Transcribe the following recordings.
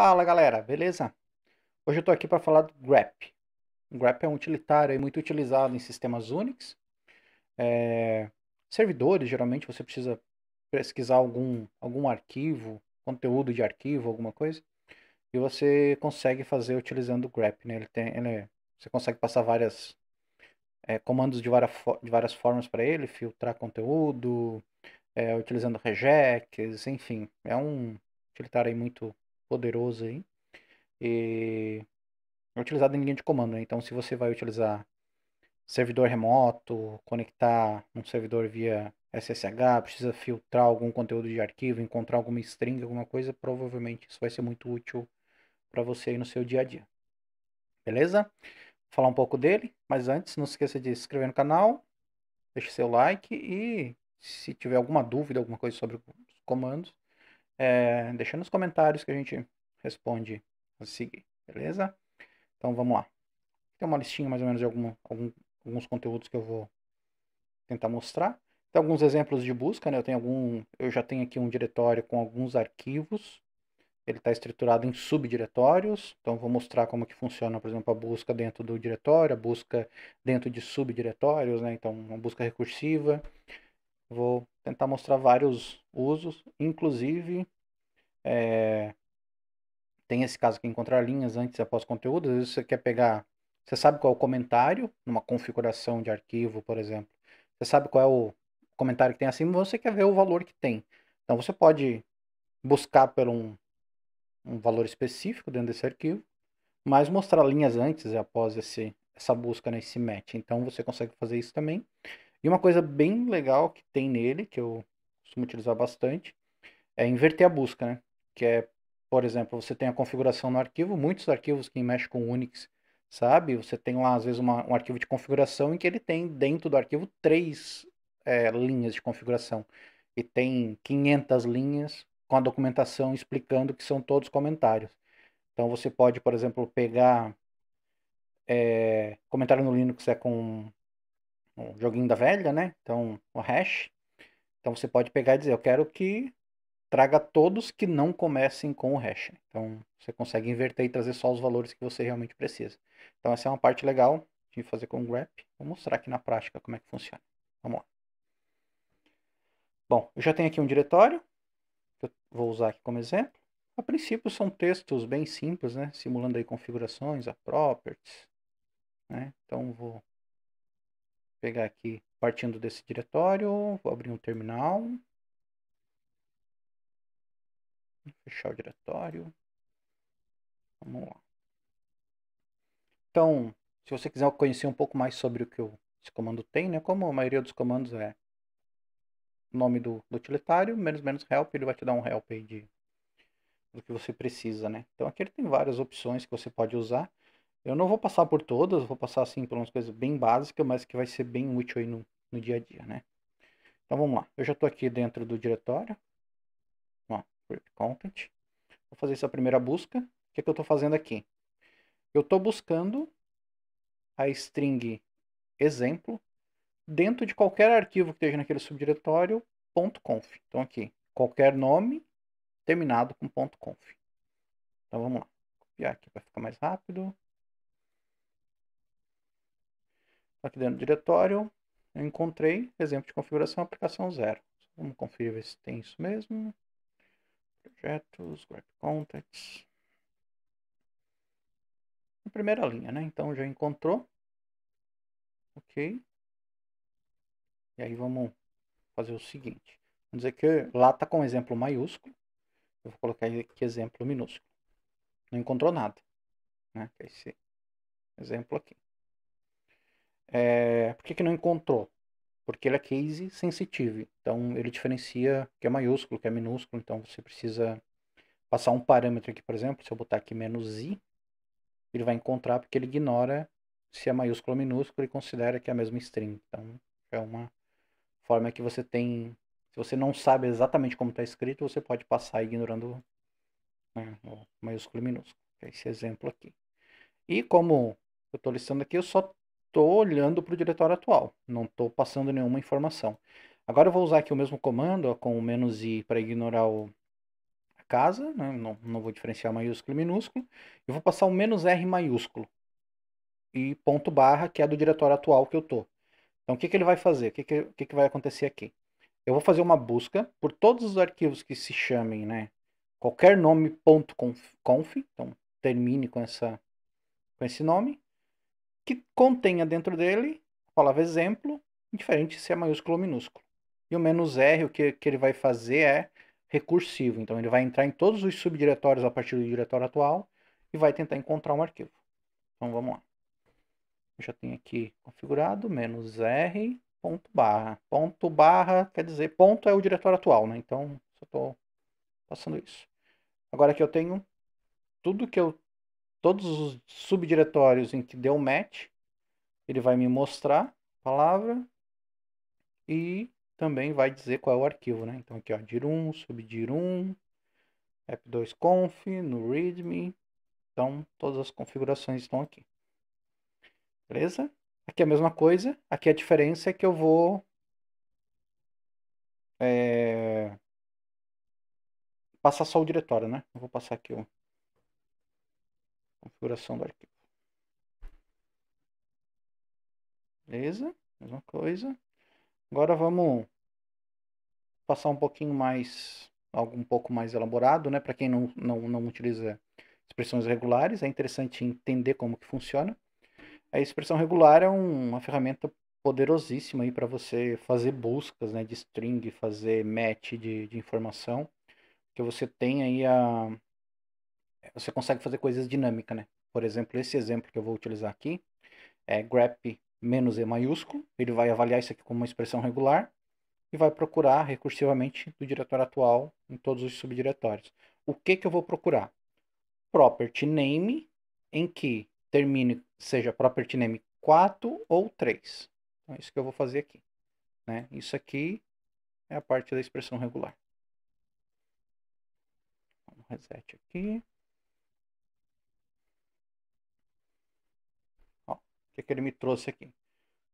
Fala galera, beleza? Hoje eu estou aqui para falar do grep. O grep é um utilitário muito utilizado em sistemas Unix. É... Servidores, geralmente você precisa pesquisar algum, algum arquivo, conteúdo de arquivo, alguma coisa, e você consegue fazer utilizando o grep. Né? Ele tem, ele é... Você consegue passar várias é, comandos de várias, de várias formas para ele, filtrar conteúdo, é, utilizando regex, enfim. É um utilitário muito poderoso aí. E é utilizado em linha de comando, né? Então, se você vai utilizar servidor remoto, conectar um servidor via SSH, precisa filtrar algum conteúdo de arquivo, encontrar alguma string, alguma coisa, provavelmente isso vai ser muito útil para você aí no seu dia a dia. Beleza? Vou falar um pouco dele, mas antes não esqueça de se inscrever no canal, deixe seu like e se tiver alguma dúvida, alguma coisa sobre os comandos, é, deixa nos comentários que a gente responde a seguir, beleza? Então vamos lá. Tem uma listinha mais ou menos de algum, algum, alguns conteúdos que eu vou tentar mostrar. Tem alguns exemplos de busca, né? Eu tenho algum, eu já tenho aqui um diretório com alguns arquivos. Ele está estruturado em subdiretórios. Então vou mostrar como que funciona, por exemplo, a busca dentro do diretório, a busca dentro de subdiretórios, né? Então uma busca recursiva. Vou tentar mostrar vários usos, inclusive é, tem esse caso aqui, encontrar linhas antes e após conteúdo. Às vezes você quer pegar, você sabe qual é o comentário numa configuração de arquivo, por exemplo. Você sabe qual é o comentário que tem acima, você quer ver o valor que tem. Então você pode buscar por um, um valor específico dentro desse arquivo, mas mostrar linhas antes e após esse, essa busca nesse match. Então você consegue fazer isso também. E uma coisa bem legal que tem nele, que eu costumo utilizar bastante, é inverter a busca, né? Que é, por exemplo, você tem a configuração no arquivo, muitos arquivos que mexem com Unix, sabe? Você tem lá, às vezes, uma, um arquivo de configuração em que ele tem dentro do arquivo três é, linhas de configuração. E tem 500 linhas com a documentação explicando que são todos comentários. Então você pode, por exemplo, pegar é, comentário no Linux é com o joguinho da velha, né? Então, o hash. Então você pode pegar e dizer, eu quero que traga todos que não comecem com o hash. Então você consegue inverter e trazer só os valores que você realmente precisa. Então essa é uma parte legal de fazer com o grep. Vou mostrar aqui na prática como é que funciona. Vamos lá. Bom, eu já tenho aqui um diretório, que eu vou usar aqui como exemplo. A princípio são textos bem simples, né? Simulando aí configurações, a properties. Né? Então vou pegar aqui, partindo desse diretório, vou abrir um terminal. Fechar o diretório. Vamos lá. Então, se você quiser conhecer um pouco mais sobre o que esse comando tem, né? Como a maioria dos comandos é nome do, do utilitário, menos menos help, ele vai te dar um help aí de, do que você precisa, né? Então aqui ele tem várias opções que você pode usar. Eu não vou passar por todas, vou passar assim por umas coisas bem básicas, mas que vai ser bem útil aí no, no dia a dia, né? Então vamos lá. Eu já estou aqui dentro do diretório. Ó, content. Vou fazer essa primeira busca. O que, é que eu estou fazendo aqui? Eu estou buscando a string exemplo dentro de qualquer arquivo que esteja naquele subdiretório .conf. Então aqui, qualquer nome terminado com .conf. Então vamos lá. Copiar aqui para ficar mais rápido. Aqui dentro do diretório, eu encontrei exemplo de configuração aplicação zero. Vamos conferir se tem isso mesmo. Projetos, grep contacts. Na primeira linha, né? Então já encontrou. Ok. E aí vamos fazer o seguinte. Vamos dizer que lá está com exemplo maiúsculo. Eu vou colocar aqui exemplo minúsculo. Não encontrou nada. Né? Esse exemplo aqui. É, por que, que não encontrou? Porque ele é case sensitive. Então ele diferencia que é maiúsculo, que é minúsculo. Então você precisa passar um parâmetro aqui, por exemplo. Se eu botar aqui menos i, ele vai encontrar porque ele ignora se é maiúsculo ou minúsculo e considera que é a mesma string. Então é uma forma que você tem. Se você não sabe exatamente como está escrito, você pode passar ignorando né, o maiúsculo e minúsculo. É esse exemplo aqui. E como eu estou listando aqui, eu só estou olhando para o diretório atual, não estou passando nenhuma informação. Agora eu vou usar aqui o mesmo comando com o "-i" para ignorar o casa, né? não, não vou diferenciar maiúsculo e minúsculo, eu vou passar o menos R maiúsculo e ponto barra, que é do diretório atual que eu tô. Então, o que, que ele vai fazer? O que, que, que, que vai acontecer aqui? Eu vou fazer uma busca por todos os arquivos que se chamem, né, qualquer nome .conf, conf, então termine com, essa, com esse nome, que contenha dentro dele a palavra exemplo, indiferente se é maiúsculo ou minúsculo. E o menos R, o que, que ele vai fazer é recursivo. Então ele vai entrar em todos os subdiretórios a partir do diretório atual e vai tentar encontrar um arquivo. Então vamos lá. Eu já tenho aqui configurado, menos R, ponto barra. Ponto barra quer dizer, ponto é o diretório atual, né? Então só estou passando isso. Agora que eu tenho tudo que eu. Todos os subdiretórios em que deu match, ele vai me mostrar a palavra e também vai dizer qual é o arquivo, né? Então aqui ó, dir1, subdir1, app2conf, no readme. Então todas as configurações estão aqui. Beleza? Aqui é a mesma coisa. Aqui a diferença é que eu vou é, passar só o diretório, né? Eu vou passar aqui a configuração do arquivo. Beleza? Mesma coisa. Agora vamos passar um pouquinho mais, algo um pouco mais elaborado, né? Para quem não, não, não utiliza expressões regulares, é interessante entender como que funciona. A expressão regular é um, uma ferramenta poderosíssima aí para você fazer buscas né, de string, fazer match de, de informação, que você tem aí a... Você consegue fazer coisas dinâmicas, né? Por exemplo, esse exemplo que eu vou utilizar aqui é grep menos E maiúsculo, ele vai avaliar isso aqui como uma expressão regular e vai procurar recursivamente do diretório atual em todos os subdiretórios. O que, que eu vou procurar? Property name em que termine, seja property name 4 ou 3. Então é isso que eu vou fazer aqui. Né? Isso aqui é a parte da expressão regular. Vamos reset aqui. Que, que ele me trouxe aqui.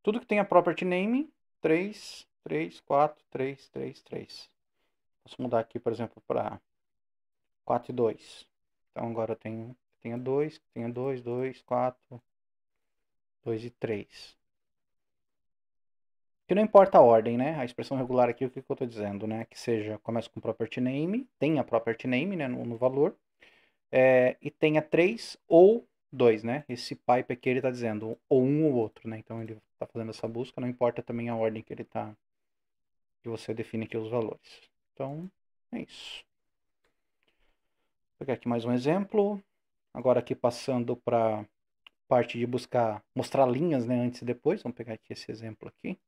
Tudo que tem a property name, 3, 3, 4, 3, 3, 3. Posso mudar aqui, por exemplo, para 4 e 2. Então agora eu tenho, tenho 2, tenho 2, 2, 4, 2 e 3. Que não importa a ordem, né? A expressão regular aqui, o que, que eu estou dizendo, né? Que seja, começa com property name, tenha property name né, no, no valor, é, e tenha 3 ou dois, né? Esse pipe aqui ele está dizendo ou um ou outro, né? Então ele está fazendo essa busca, não importa também a ordem que ele está, que você define aqui os valores. Então é isso. Vou pegar aqui mais um exemplo. Agora aqui passando para parte de buscar, mostrar linhas, né? Antes e depois. Vamos pegar aqui esse exemplo aqui.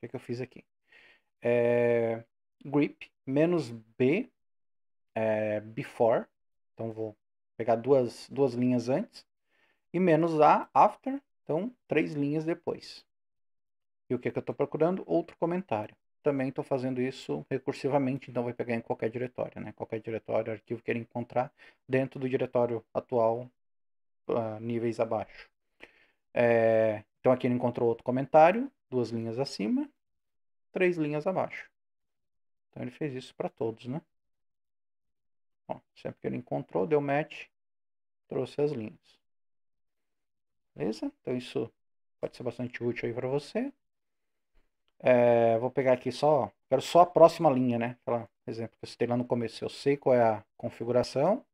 Que, que eu fiz aqui? É, grip menos B é, before. Então vou pegar duas, duas linhas antes. E menos A after. Então três linhas depois. E o que, que eu estou procurando? Outro comentário. Também estou fazendo isso recursivamente, então vai pegar em qualquer diretório, né? Qualquer diretório, arquivo que ele encontrar dentro do diretório atual, uh, níveis abaixo. É, então aqui ele encontrou outro comentário, duas linhas acima, três linhas abaixo. Então ele fez isso para todos, né? Ó, sempre que ele encontrou, deu match, trouxe as linhas. Beleza? Então isso pode ser bastante útil aí para você. É, vou pegar aqui só, quero só a próxima linha, né? Aquela exemplo que eu citei lá no começo. Eu sei qual é a configuração,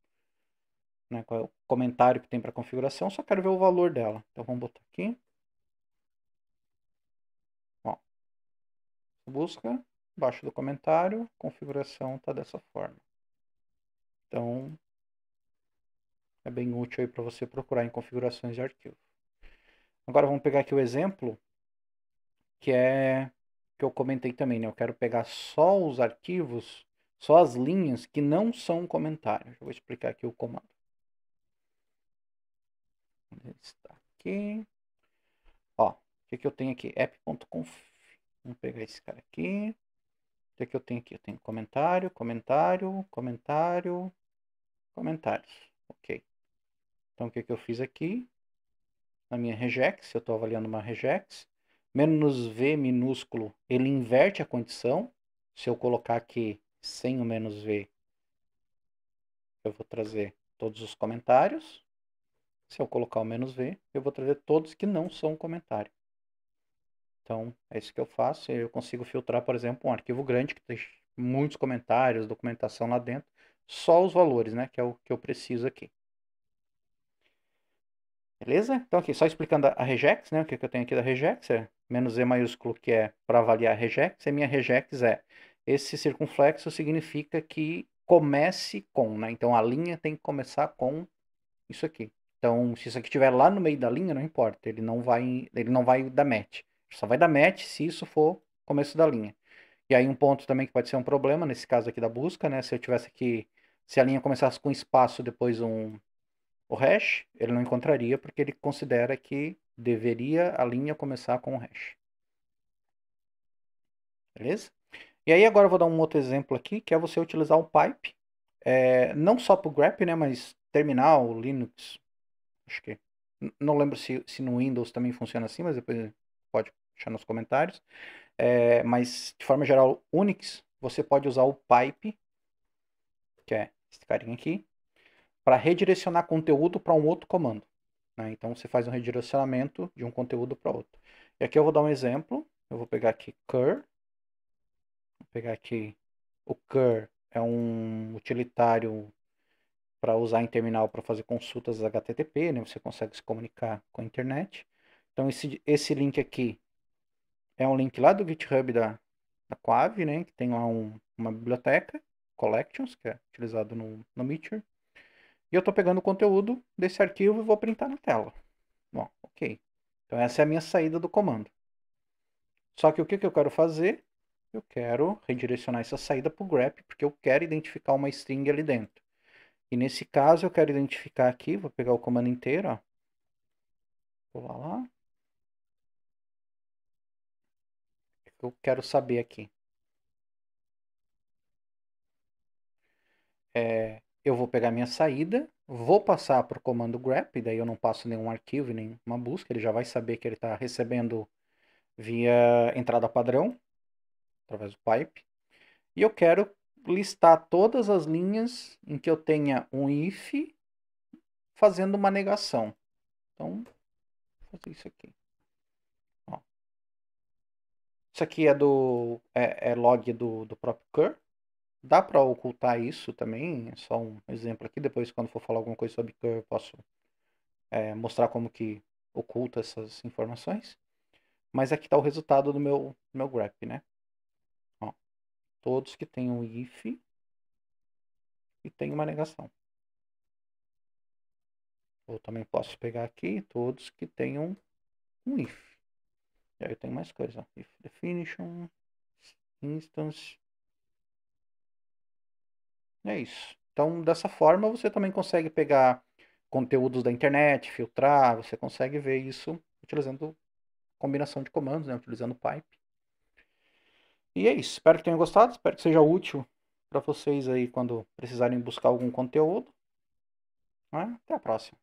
né? Qual é o comentário que tem para configuração, só quero ver o valor dela. Então vamos botar aqui. Busca, embaixo do comentário, configuração está dessa forma. Então, é bem útil aí para você procurar em configurações de arquivo. Agora vamos pegar aqui o exemplo, que é que eu comentei também, né? Eu quero pegar só os arquivos, só as linhas que não são comentários. Eu vou explicar aqui o comando. Está aqui. Ó, o que, que eu tenho aqui? app.conf Vamos pegar esse cara aqui. O que, é que eu tenho aqui? Eu tenho comentário, comentário, comentário, comentários. Ok. Então, o que, é que eu fiz aqui? na minha regex, eu estou avaliando uma regex. Menos V minúsculo, ele inverte a condição. Se eu colocar aqui sem o menos V, eu vou trazer todos os comentários. Se eu colocar o menos V, eu vou trazer todos que não são comentário. Então, é isso que eu faço. Eu consigo filtrar, por exemplo, um arquivo grande que tem muitos comentários, documentação lá dentro. Só os valores, né? Que é o que eu preciso aqui. Beleza? Então aqui, só explicando a regex, né? O que, que eu tenho aqui da regex é menos E maiúsculo, que é para avaliar a regex. E minha regex é, esse circunflexo significa que comece com, né? Então a linha tem que começar com isso aqui. Então, se isso aqui estiver lá no meio da linha, não importa, ele não vai, ele não vai dar match. Só vai dar match se isso for começo da linha. E aí um ponto também que pode ser um problema, nesse caso aqui da busca, né? Se eu tivesse aqui, se a linha começasse com espaço depois um, o hash, ele não encontraria porque ele considera que deveria a linha começar com o hash. Beleza? E aí agora eu vou dar um outro exemplo aqui, que é você utilizar o pipe, é, não só para o grep, né, mas terminal, Linux, acho que, não lembro se, se no Windows também funciona assim, mas depois pode deixar nos comentários. É, mas de forma geral, Unix, você pode usar o pipe, que é esse carinha aqui, para redirecionar conteúdo para um outro comando. Né? Então você faz um redirecionamento de um conteúdo para outro. E aqui eu vou dar um exemplo. Eu vou pegar aqui cur. Vou pegar aqui o cur é um utilitário para usar em terminal para fazer consultas HTTP, né? Você consegue se comunicar com a internet. Então esse, esse link aqui é um link lá do GitHub da, da Quave, né? Que tem lá um, uma biblioteca, Collections, que é utilizado no, no Meteor. E eu estou pegando o conteúdo desse arquivo e vou printar na tela. Bom, ok. Então essa é a minha saída do comando. Só que o que, que eu quero fazer? Eu quero redirecionar essa saída para o grep, porque eu quero identificar uma string ali dentro. E nesse caso eu quero identificar aqui, vou pegar o comando inteiro, ó. Vou lá, Eu quero saber aqui. É, eu vou pegar minha saída, vou passar para o comando grep, daí eu não passo nenhum arquivo, nem uma busca, ele já vai saber que ele está recebendo via entrada padrão, através do pipe. E eu quero listar todas as linhas em que eu tenha um if fazendo uma negação. Então, vou fazer isso aqui. Isso aqui é do é, é log do, do próprio cur. Dá para ocultar isso também, é só um exemplo aqui. Depois, quando for falar alguma coisa sobre Cur, eu posso é, mostrar como que oculta essas informações. Mas aqui está o resultado do meu, meu grep, né? Ó, todos que tenham if e tem uma negação. Ou também posso pegar aqui todos que tenham um if. Eu tenho mais coisa. If definition, instance, é isso. Então, dessa forma, você também consegue pegar conteúdos da internet, filtrar, você consegue ver isso utilizando combinação de comandos, né? utilizando pipe. E é isso. Espero que tenham gostado, espero que seja útil para vocês aí quando precisarem buscar algum conteúdo. Né? Até a próxima.